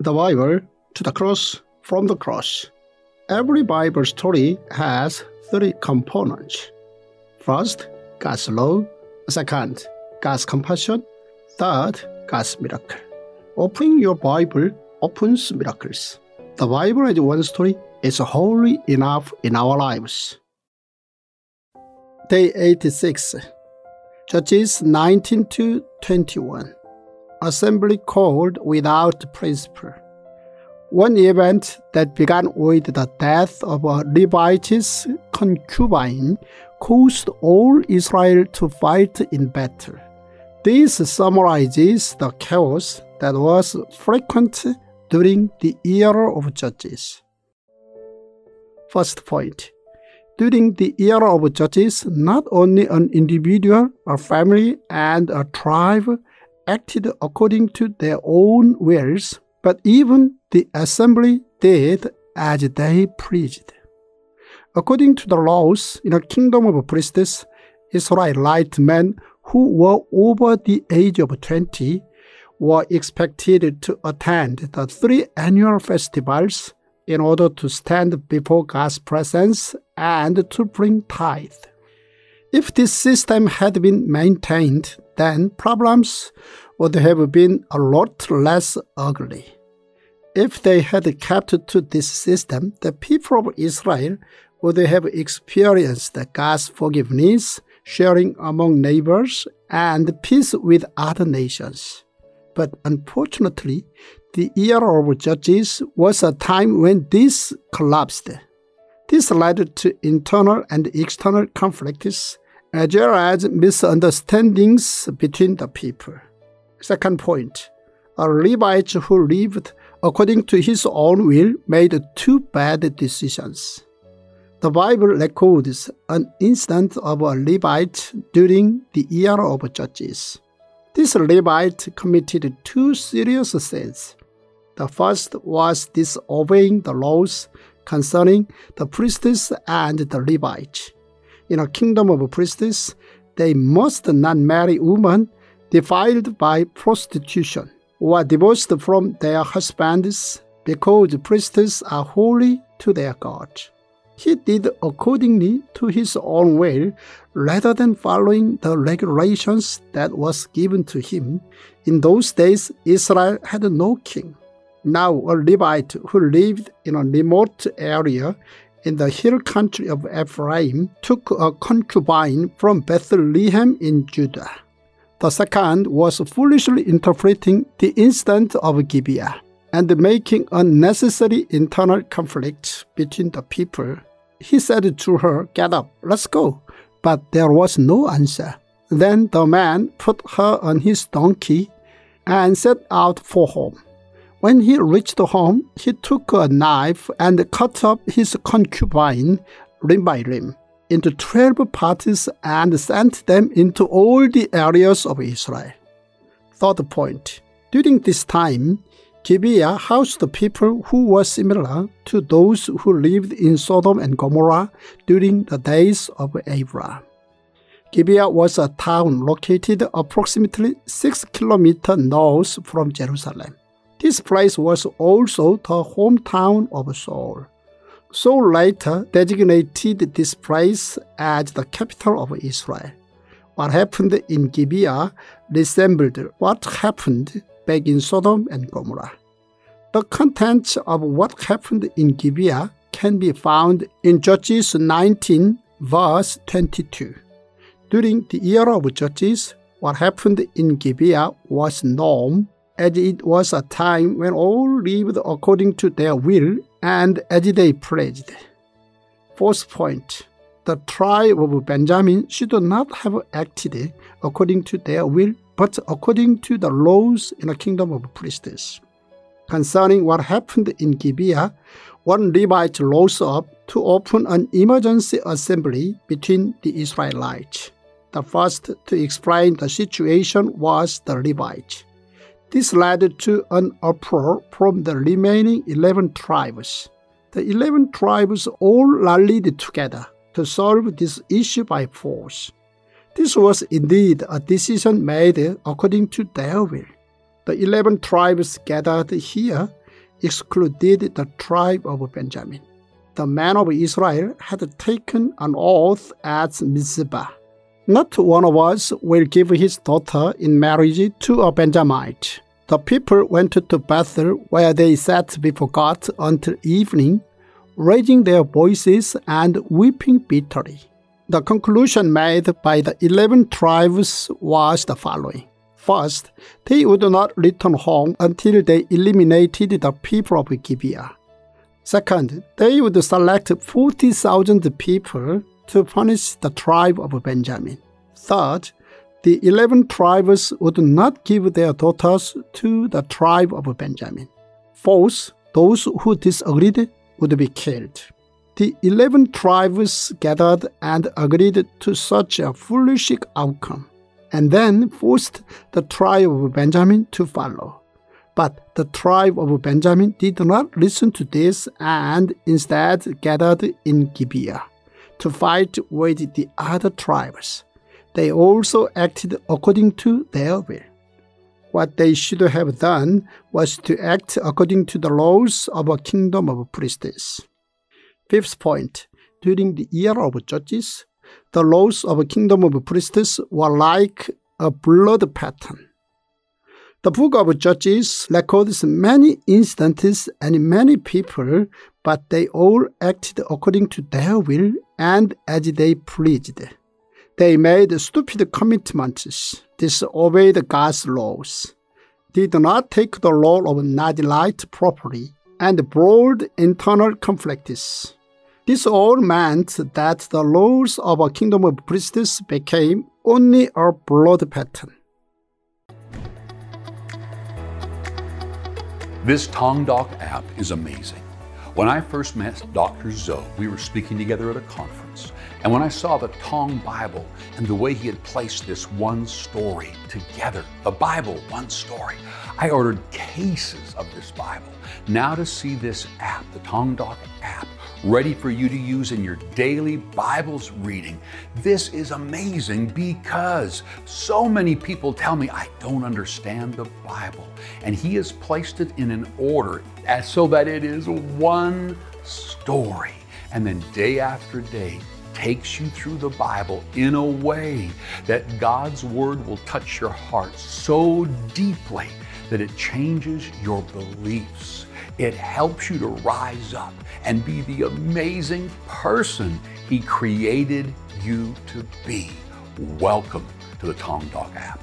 the Bible to the cross from the cross. Every Bible story has three components. First, God's law. Second, God's compassion. Third, God's miracle. Opening your Bible opens miracles. The Bible as one story is wholly enough in our lives. Day 86, Judges 19 to 21. Assembly called without principle. One event that began with the death of a Levite's concubine caused all Israel to fight in battle. This summarizes the chaos that was frequent during the era of Judges. First point during the era of Judges, not only an individual, a family, and a tribe acted according to their own wills, but even the assembly did as they pleased. According to the laws in a kingdom of priests, Israelite men who were over the age of 20 were expected to attend the three annual festivals in order to stand before God's presence and to bring tithe. If this system had been maintained, then problems would have been a lot less ugly. If they had kept to this system, the people of Israel would have experienced God's forgiveness, sharing among neighbors, and peace with other nations. But unfortunately, the era of Judges was a time when this collapsed. This led to internal and external conflicts, as well as misunderstandings between the people. Second point, a Levite who lived according to his own will made two bad decisions. The Bible records an instance of a Levite during the era of Judges. This Levite committed two serious sins. The first was disobeying the laws concerning the priests and the Levites. In a kingdom of priests, they must not marry women defiled by prostitution or divorced from their husbands because priests are holy to their God. He did accordingly to his own will rather than following the regulations that was given to him. In those days, Israel had no king. Now, a Levite who lived in a remote area in the hill country of Ephraim took a concubine from Bethlehem in Judah. The second was foolishly interpreting the incident of Gibeah and making unnecessary internal conflict between the people. He said to her, Get up, let's go. But there was no answer. Then the man put her on his donkey and set out for home. When he reached home, he took a knife and cut up his concubine limb by limb into 12 parts and sent them into all the areas of Israel. Third point During this time, Gibeah housed people who were similar to those who lived in Sodom and Gomorrah during the days of Abraham. Gibeah was a town located approximately 6 kilometers north from Jerusalem. This place was also the hometown of Saul. Saul later designated this place as the capital of Israel. What happened in Gibeah resembled what happened back in Sodom and Gomorrah. The content of what happened in Gibeah can be found in Judges 19, verse 22. During the era of Judges, what happened in Gibeah was norm as it was a time when all lived according to their will and as they pleased. Fourth point the tribe of Benjamin should not have acted according to their will, but according to the laws in the kingdom of priests. Concerning what happened in Gibeah, one Levite rose up to open an emergency assembly between the Israelites. The first to explain the situation was the Levite. This led to an uproar from the remaining 11 tribes. The 11 tribes all rallied together to solve this issue by force. This was indeed a decision made according to their will. The 11 tribes gathered here excluded the tribe of Benjamin. The men of Israel had taken an oath at Mizpah. Not one of us will give his daughter in marriage to a Benjamite. The people went to Bethel where they sat before God until evening, raising their voices and weeping bitterly. The conclusion made by the eleven tribes was the following. First, they would not return home until they eliminated the people of Gibeah. Second, they would select 40,000 people to punish the tribe of Benjamin. Third, the eleven tribes would not give their daughters to the tribe of Benjamin. Fourth, those who disagreed would be killed. The eleven tribes gathered and agreed to such a foolish outcome, and then forced the tribe of Benjamin to follow. But the tribe of Benjamin did not listen to this and instead gathered in Gibeah to fight with the other tribes. They also acted according to their will. What they should have done was to act according to the laws of a kingdom of priests. Fifth point during the era of judges, the laws of a kingdom of priests were like a blood pattern. The book of Judges records many instances and many people, but they all acted according to their will and as they pleased. They made stupid commitments, disobeyed God's laws, did not take the law of Nazirite properly, and brought internal conflicts. This all meant that the laws of a kingdom of priests became only a blood pattern. This Tongdok app is amazing. When I first met Dr. Zoh, we were speaking together at a conference. And when I saw the Tong Bible and the way he had placed this one story together, the Bible, one story, I ordered cases of this Bible. Now to see this app, the Tongdok app, ready for you to use in your daily Bible's reading. This is amazing because so many people tell me I don't understand the Bible. And He has placed it in an order as so that it is one story. And then day after day, takes you through the Bible in a way that God's Word will touch your heart so deeply that it changes your beliefs. It helps you to rise up and be the amazing person He created you to be. Welcome to the Tongdok app.